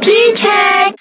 A!